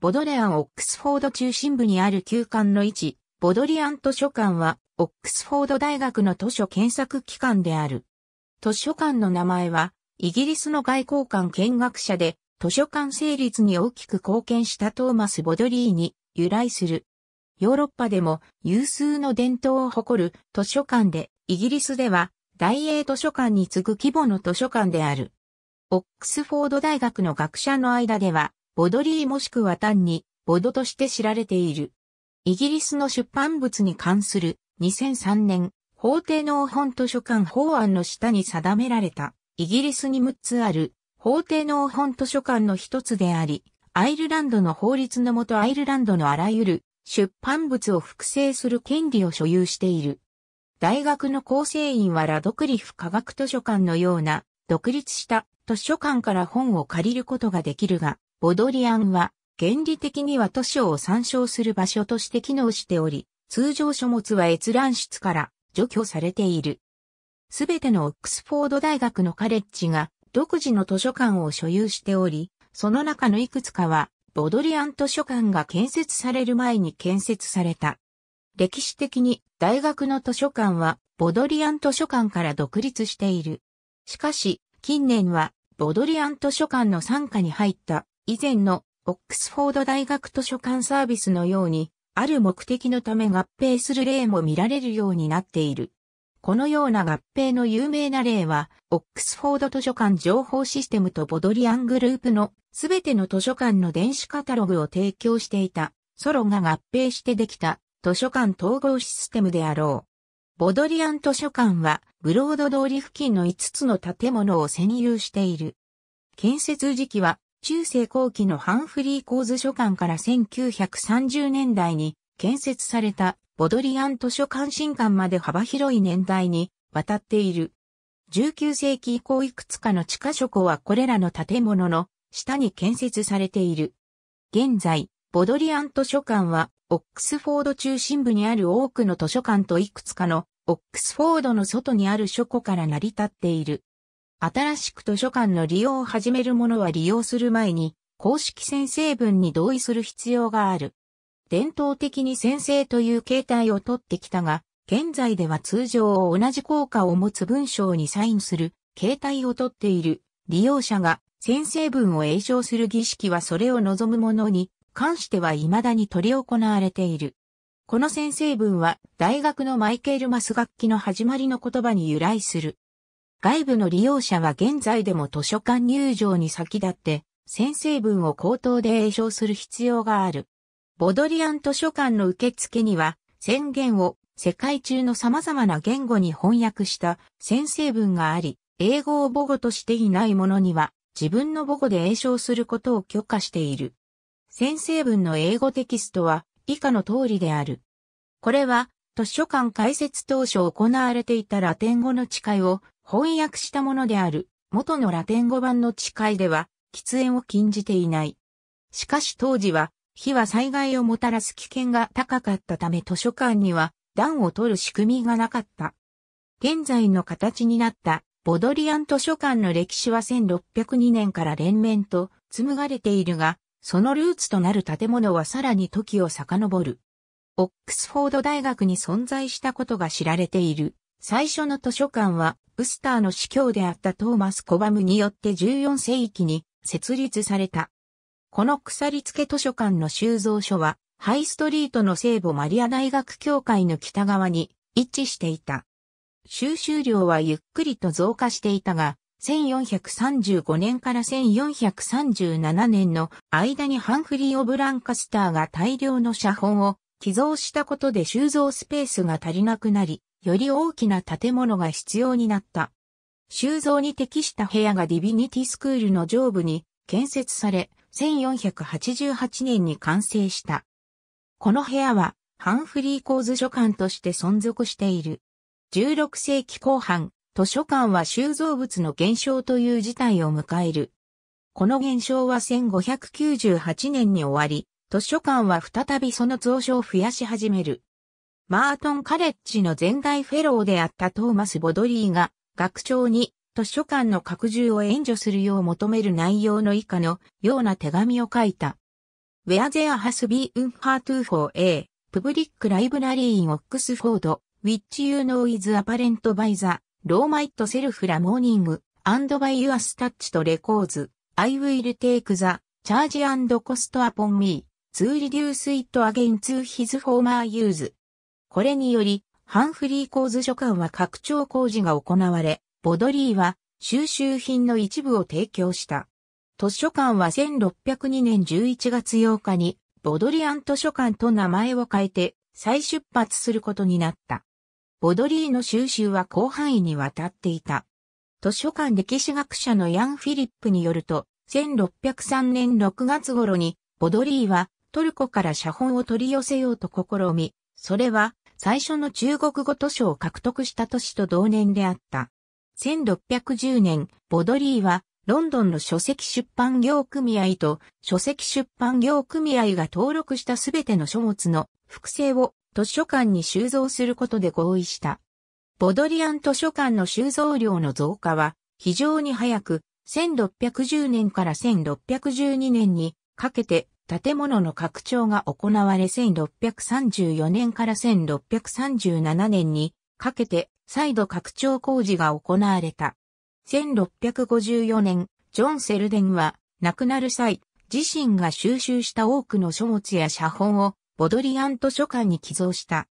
ボドレアン・オックスフォード中心部にある休館の位置、ボドリアン図書館は、オックスフォード大学の図書検索機関である。図書館の名前は、イギリスの外交官見学者で、図書館成立に大きく貢献したトーマス・ボドリーに由来する。ヨーロッパでも有数の伝統を誇る図書館で、イギリスでは大英図書館に次ぐ規模の図書館である。オックスフォード大学の学者の間では、ボドリーもしくは単に、ボドとして知られている。イギリスの出版物に関する2003年、法定農本図書館法案の下に定められた、イギリスに6つある、法定農本図書館の一つであり、アイルランドの法律のもとアイルランドのあらゆる出版物を複製する権利を所有している。大学の構成員はラドクリフ科学図書館のような独立した図書館から本を借りることができるが、ボドリアンは原理的には図書を参照する場所として機能しており、通常書物は閲覧室から除去されている。すべてのオックスフォード大学のカレッジが独自の図書館を所有しており、その中のいくつかはボドリアン図書館が建設される前に建設された。歴史的に大学の図書館はボドリアン図書館から独立している。しかし、近年はボドリアン図書館の参加に入った以前のオックスフォード大学図書館サービスのように、ある目的のため合併する例も見られるようになっている。このような合併の有名な例は、オックスフォード図書館情報システムとボドリアングループのすべての図書館の電子カタログを提供していた、ソロが合併してできた図書館統合システムであろう。ボドリアン図書館は、ブロード通り付近の5つの建物を占有している。建設時期は、中世後期のハンフリー構図書館から1930年代に建設されたボドリアン図書館新館まで幅広い年代に渡っている。19世紀以降いくつかの地下書庫はこれらの建物の下に建設されている。現在、ボドリアン図書館は、オックスフォード中心部にある多くの図書館といくつかの、オックスフォードの外にある書庫から成り立っている。新しく図書館の利用を始める者は利用する前に、公式先生文に同意する必要がある。伝統的に先生という形態をとってきたが、現在では通常同じ効果を持つ文章にサインする形態をとっている利用者が先生文を詠唱する儀式はそれを望む者に関しては未だに取り行われている。この先生文は大学のマイケルマス楽器の始まりの言葉に由来する。外部の利用者は現在でも図書館入場に先立って先生文を口頭で詠唱する必要がある。ボドリアン図書館の受付には宣言を世界中の様々な言語に翻訳した先生文があり、英語を母語としていない者には自分の母語で詠唱することを許可している。先生文の英語テキストは以下の通りである。これは図書館開設当初行われていたラテン語の誓いを翻訳したものである。元のラテン語版の誓いでは喫煙を禁じていない。しかし当時は火は災害をもたらす危険が高かったため図書館には暖を取る仕組みがなかった。現在の形になったボドリアン図書館の歴史は1602年から連綿と紡がれているが、そのルーツとなる建物はさらに時を遡る。オックスフォード大学に存在したことが知られている。最初の図書館は、ウスターの司教であったトーマス・コバムによって14世紀に設立された。この鎖付け図書館の収蔵所は、ハイストリートの聖母マリア大学協会の北側に位置していた。収集量はゆっくりと増加していたが、1435年から1437年の間にハンフリー・オブランカスターが大量の写本を寄贈したことで収蔵スペースが足りなくなり、より大きな建物が必要になった。収蔵に適した部屋がディビニティスクールの上部に建設され、1488年に完成した。この部屋は、ハンフリー構図書館として存続している。16世紀後半、図書館は収蔵物の減少という事態を迎える。この減少は1598年に終わり、図書館は再びその増床を増やし始める。マートンカレッジの前代フェローであったトーマス・ボドリーが学長に図書館の拡充を援助するよう求める内容の以下のような手紙を書いた。Where there has been heart for a public library in Oxford, which you know is apparent by the low might self morning and by your touched records, I will take the charge and cost upon me to reduce it again to his former use. これにより、ハンフリー構図書館は拡張工事が行われ、ボドリーは収集品の一部を提供した。図書館は1602年11月8日にボドリアン図書館と名前を変えて再出発することになった。ボドリーの収集は広範囲にわたっていた。図書館歴史学者のヤン・フィリップによると、1603年6月頃に、ボドリーはトルコから写本を取り寄せようと試み、それは最初の中国語図書を獲得した年と同年であった。1610年、ボドリーはロンドンの書籍出版業組合と書籍出版業組合が登録したすべての書物の複製を図書館に収蔵することで合意した。ボドリアン図書館の収蔵量の増加は非常に早く、1610年から1612年にかけて建物の拡張が行われ1634年から1637年にかけて再度拡張工事が行われた。1654年、ジョン・セルデンは亡くなる際、自身が収集した多くの書物や写本をボドリアン図書館に寄贈した。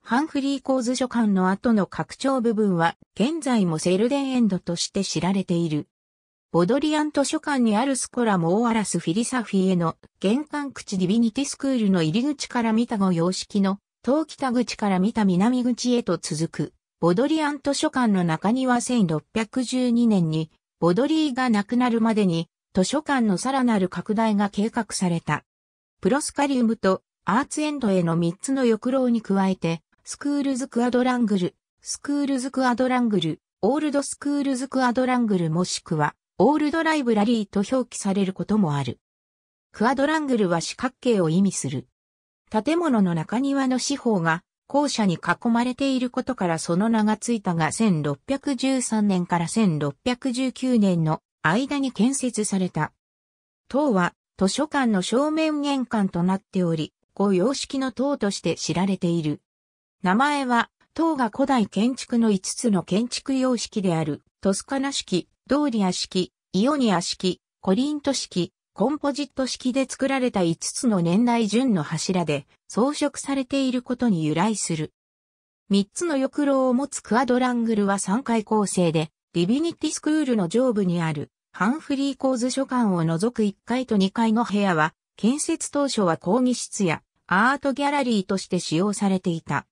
ハンフリー構図書館の後の拡張部分は現在もセルデンエンドとして知られている。ボドリアン図書館にあるスコラモーアラスフィリサフィへの玄関口ディビニティスクールの入り口から見た五様式の東北口から見た南口へと続くボドリアン図書館の中には1612年にボドリーが亡くなるまでに図書館のさらなる拡大が計画された。プロスカリウムとアーツエンドへの3つの翼廊に加えてスクールズクアドラングル、スクールズクアドラングル、オールドスクールズクアドラングルもしくは、オールドライブラリーと表記されることもある。クアドラングルは四角形を意味する。建物の中庭の四方が校舎に囲まれていることからその名がついたが1613年から1619年の間に建設された。塔は図書館の正面玄関となっており、五様式の塔として知られている。名前は、塔が古代建築の5つの建築様式である、トスカナ式、ドーリア式、イオニア式、コリント式、コンポジット式で作られた5つの年代順の柱で装飾されていることに由来する。3つの翼廊を持つクアドラングルは3階構成で、ディビニティスクールの上部にあるハンフリー構図書館を除く1階と2階の部屋は、建設当初は講義室やアートギャラリーとして使用されていた。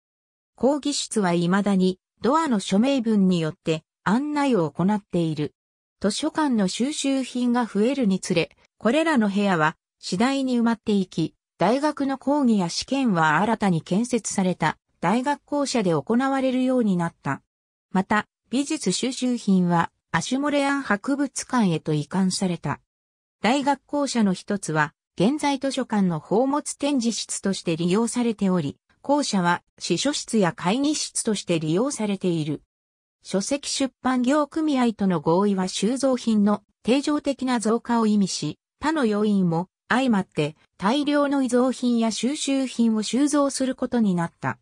講義室は未だにドアの署名文によって案内を行っている。図書館の収集品が増えるにつれ、これらの部屋は次第に埋まっていき、大学の講義や試験は新たに建設された大学校舎で行われるようになった。また、美術収集品はアシュモレアン博物館へと移管された。大学校舎の一つは、現在図書館の宝物展示室として利用されており、校舎は司書室や会議室として利用されている。書籍出版業組合との合意は収蔵品の定常的な増加を意味し、他の要因も相まって大量の遺贈品や収集品を収蔵することになった。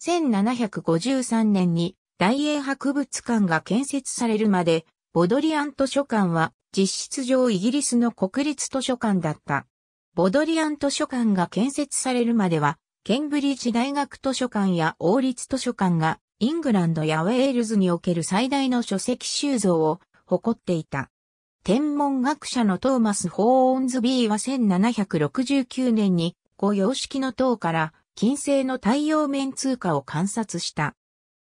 1753年に大英博物館が建設されるまで、ボドリアン図書館は実質上イギリスの国立図書館だった。ボドリアン図書館が建設されるまでは、ケンブリッジ大学図書館や王立図書館がイングランドやウェールズにおける最大の書籍収蔵を誇っていた。天文学者のトーマス・ホーンズビーは1769年に五様式の塔から金星の太陽面通過を観察した。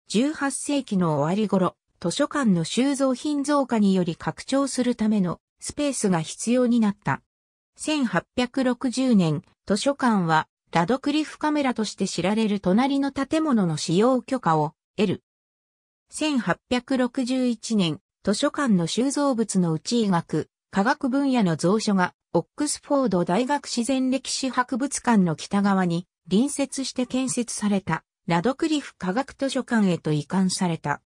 18世紀の終わり頃、図書館の収蔵品増加により拡張するためのスペースが必要になった。1860年、図書館はラドクリフカメラとして知られる隣の建物の使用許可を得る。1861年、図書館の収蔵物の内医学、科学分野の蔵書が、オックスフォード大学自然歴史博物館の北側に隣接して建設されたラドクリフ科学図書館へと移管された。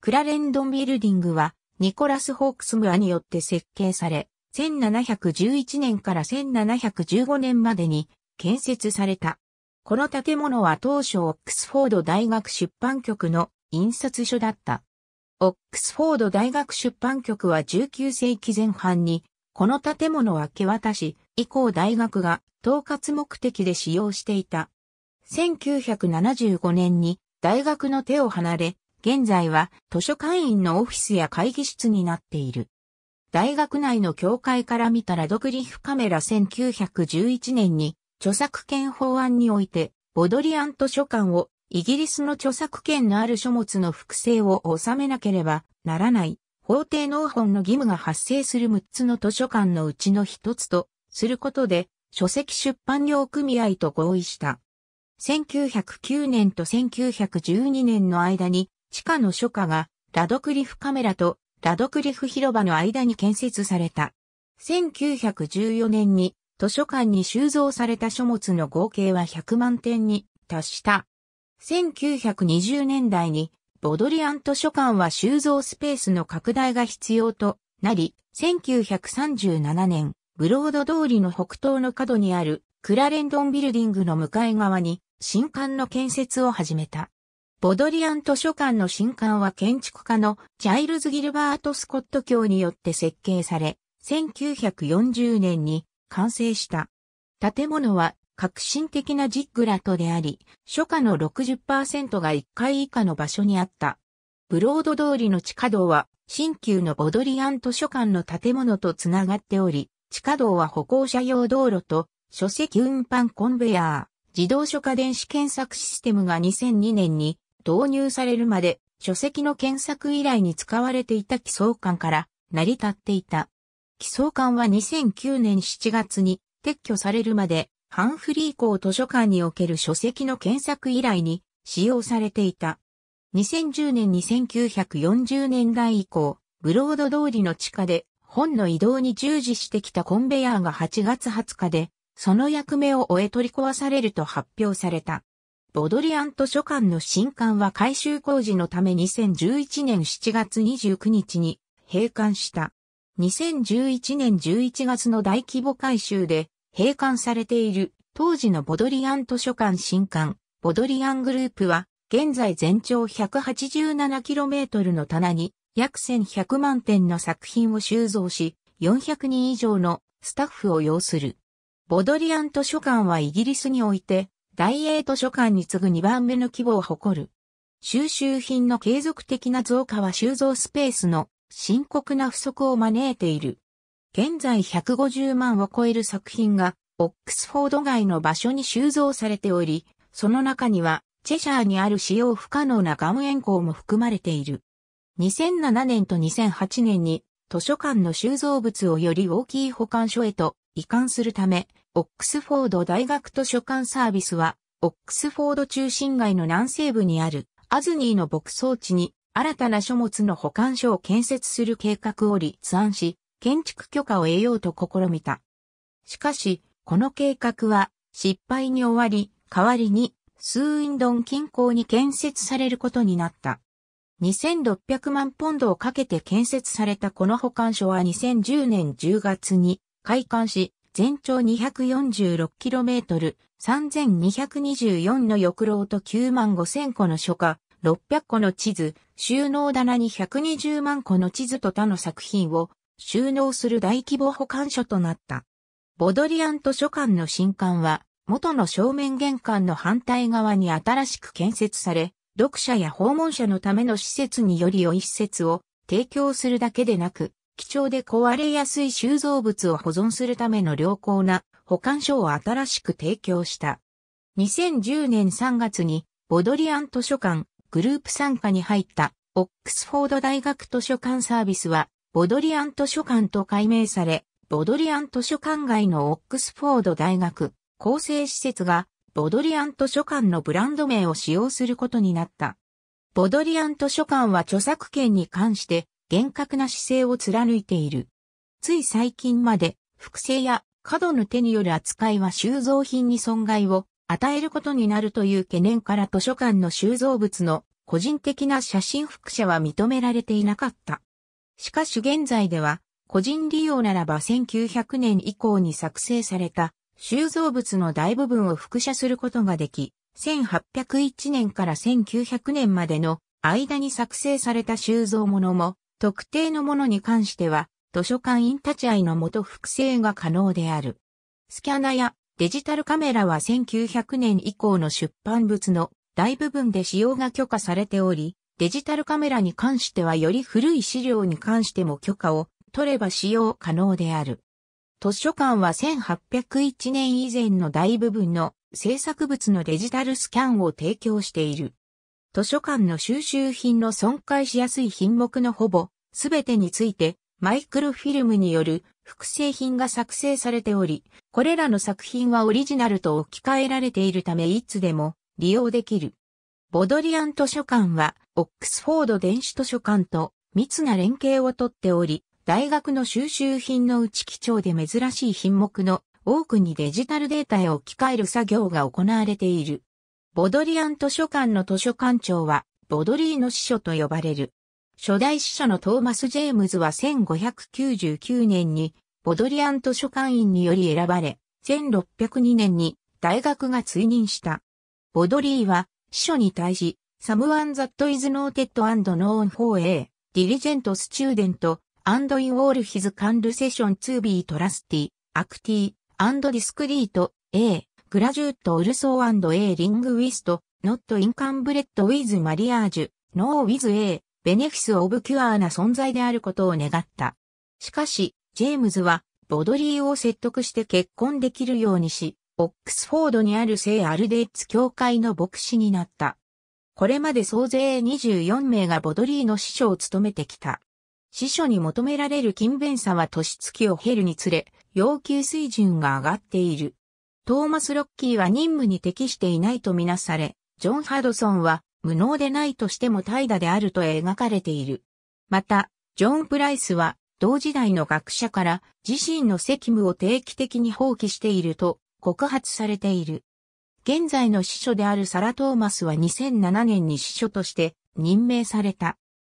クラレンドンビルディングはニコラス・ホークスムアによって設計され、1711年から1715年までに建設された。この建物は当初オックスフォード大学出版局の印刷所だった。オックスフォード大学出版局は19世紀前半にこの建物を明け渡し、以降大学が統括目的で使用していた。1975年に大学の手を離れ、現在は図書館員のオフィスや会議室になっている。大学内の教会から見たラドクリフカメラ1911年に著作権法案においてボドリアン図書館をイギリスの著作権のある書物の複製を収めなければならない法定納本の義務が発生する6つの図書館のうちの一つとすることで書籍出版業組合と合意した。1909年と1912年の間に地下の書家がラドクリフカメラとラドクリフ広場の間に建設された。1914年に図書館に収蔵された書物の合計は100万点に達した。1920年代にボドリアン図書館は収蔵スペースの拡大が必要となり、1937年、ブロード通りの北東の角にあるクラレンドンビルディングの向かい側に新館の建設を始めた。ボドリアン図書館の新館は建築家のジャイルズ・ギルバート・スコット教によって設計され、1940年に完成した。建物は革新的なジッグラットであり、初夏の60%が1階以下の場所にあった。ブロード通りの地下道は新旧のボドリアン図書館の建物とつながっており、地下道は歩行者用道路と書籍運搬コンベヤー、自動書家電子検索システムが2002年に導入されるまで書籍の検索依頼に使われていた基礎館から成り立っていた。基礎館は2009年7月に撤去されるまでハンフリー校図書館における書籍の検索依頼に使用されていた。2010年に1940年代以降、ブロード通りの地下で本の移動に従事してきたコンベヤーが8月20日で、その役目を終え取り壊されると発表された。ボドリアン図書館の新館は改修工事のため2011年7月29日に閉館した。2011年11月の大規模改修で閉館されている当時のボドリアン図書館新館、ボドリアングループは現在全長 187km の棚に約1100万点の作品を収蔵し、400人以上のスタッフを要する。ボドリアン図書館はイギリスにおいて大英図書館に次ぐ2番目の規模を誇る。収集品の継続的な増加は収蔵スペースの深刻な不足を招いている。現在150万を超える作品がオックスフォード街の場所に収蔵されており、その中にはチェシャーにある使用不可能な岩塩港も含まれている。2007年と2008年に図書館の収蔵物をより大きい保管所へと移管するため、オックスフォード大学図書館サービスは、オックスフォード中心街の南西部にあるアズニーの牧草地に新たな書物の保管所を建設する計画を立案し、建築許可を得ようと試みた。しかし、この計画は失敗に終わり、代わりにスーインドン近郊に建設されることになった。2600万ポンドをかけて建設されたこの保管所は2010年10月に開館し、全長 246km、3224の翼廊と9万5000個の書家、600個の地図、収納棚に120万個の地図と他の作品を収納する大規模保管所となった。ボドリアン図書館の新館は、元の正面玄関の反対側に新しく建設され、読者や訪問者のための施設により良い施設を提供するだけでなく、貴重で壊れやすい収蔵物を保存するための良好な保管所を新しく提供した。2010年3月にボドリアン図書館グループ参加に入ったオックスフォード大学図書館サービスはボドリアン図書館と改名され、ボドリアン図書館外のオックスフォード大学構成施設がボドリアン図書館のブランド名を使用することになった。ボドリアン図書館は著作権に関して厳格な姿勢を貫いている。つい最近まで、複製や過度の手による扱いは収蔵品に損害を与えることになるという懸念から図書館の収蔵物の個人的な写真複写は認められていなかった。しかし現在では、個人利用ならば1900年以降に作成された収蔵物の大部分を複写することができ、1801年から1900年までの間に作成された収蔵物も、特定のものに関しては、図書館員立ち会いのもと複製が可能である。スキャナやデジタルカメラは1900年以降の出版物の大部分で使用が許可されており、デジタルカメラに関してはより古い資料に関しても許可を取れば使用可能である。図書館は1801年以前の大部分の制作物のデジタルスキャンを提供している。図書館の収集品の損壊しやすい品目のほぼすべてについてマイクロフィルムによる複製品が作成されており、これらの作品はオリジナルと置き換えられているためいつでも利用できる。ボドリアン図書館はオックスフォード電子図書館と密な連携をとっており、大学の収集品のうち貴重で珍しい品目の多くにデジタルデータへ置き換える作業が行われている。ボドリアン図書館の図書館長は、ボドリーの司書と呼ばれる。初代司書のトーマス・ジェームズは1599年に、ボドリアン図書館員により選ばれ、1602年に大学が追認した。ボドリーは、司書に対し、someone that is noted and known for a diligent student and in all his conversation to be trusty, active, and discreet, A, graduate also and A linguist, not incomplete with marriage, no with A, benefits of cure な存在であることを願った。しかし、ジェームズは、ボドリーを説得して結婚できるようにし、オックスフォードにある聖アルデーツ教会の牧師になった。これまで総勢24名がボドリーの師匠を務めてきた。司書に求められる勤勉さは年月を経るにつれ、要求水準が上がっている。トーマス・ロッキーは任務に適していないとみなされ、ジョン・ハドソンは無能でないとしても怠惰であると描かれている。また、ジョン・プライスは同時代の学者から自身の責務を定期的に放棄していると告発されている。現在の司書であるサラ・トーマスは2007年に司書として任命された。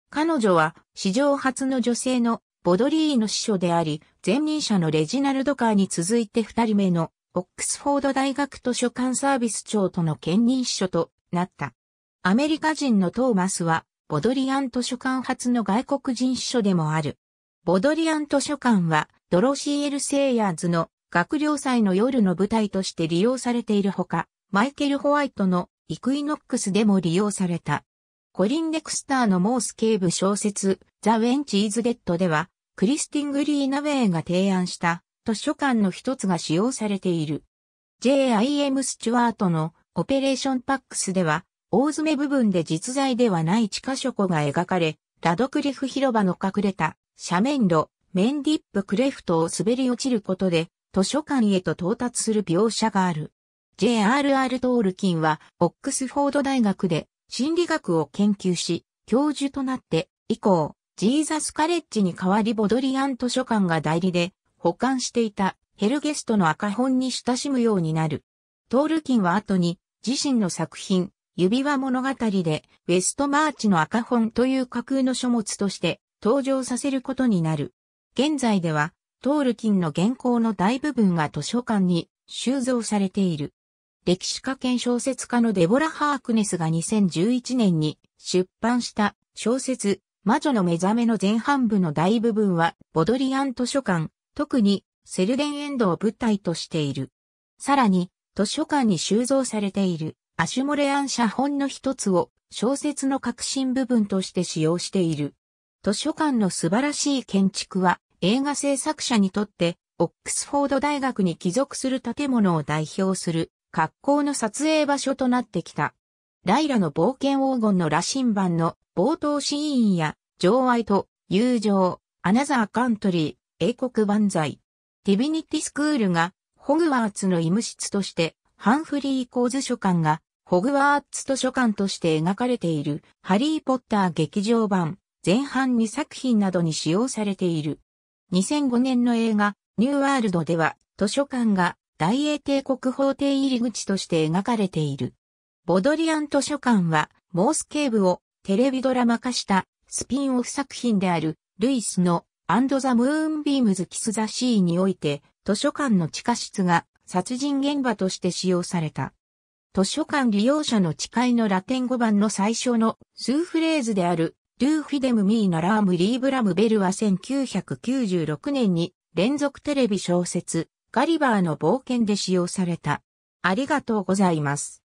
彼女は史上初の女性のボドリーの司書であり、前任者のレジナルドカーに続いて二人目のオックスフォード大学図書館サービス長との兼任司書となった。アメリカ人のトーマスは、ボドリアン図書館初の外国人司書でもある。ボドリアン図書館は、ドロシーエル・セイヤーズの学寮祭の夜の舞台として利用されているほか、マイケル・ホワイトのイクイノックスでも利用された。コリン・デクスターのモース警部小説、ザ・ウェンチ・イズ・デッドでは、クリスティン・グリーナウェイが提案した図書館の一つが使用されている。J.I.M. スチュワートのオペレーションパックスでは、大詰め部分で実在ではない地下書庫が描かれ、ラドクリフ広場の隠れた斜面路、メンディップクレフトを滑り落ちることで、図書館へと到達する描写がある。J.R.R. トールキンは、オックスフォード大学で心理学を研究し、教授となって以降、ジーザスカレッジに代わりボドリアン図書館が代理で保管していたヘルゲストの赤本に親しむようになる。トールキンは後に自身の作品、指輪物語でウェストマーチの赤本という架空の書物として登場させることになる。現在ではトールキンの原稿の大部分が図書館に収蔵されている。歴史家兼小説家のデボラ・ハークネスが2011年に出版した小説魔女の目覚めの前半部の大部分はボドリアン図書館、特にセルデンエンドを舞台としている。さらに図書館に収蔵されているアシュモレアン写本の一つを小説の革新部分として使用している。図書館の素晴らしい建築は映画制作者にとってオックスフォード大学に帰属する建物を代表する格好の撮影場所となってきた。ライラの冒険黄金の羅針盤の冒頭シーンや、情愛と友情、アナザーカントリー、英国万歳。ディビニティスクールが、ホグワーツの医務室として、ハンフリー公図書館が、ホグワーツ図書館として描かれている、ハリー・ポッター劇場版、前半2作品などに使用されている。2005年の映画、ニューワールドでは、図書館が大英帝国法廷入り口として描かれている。ボドリアン図書館は、モース警部をテレビドラマ化したスピンオフ作品であるルイスのアンド・ザ・ムーン・ビームズ・キス・ザ・シーにおいて、図書館の地下室が殺人現場として使用された。図書館利用者の誓いのラテン語版の最初の数フレーズである、ルー・フィデム・ミーナ・ラーム・リーブラム・ベルは1996年に連続テレビ小説、ガリバーの冒険で使用された。ありがとうございます。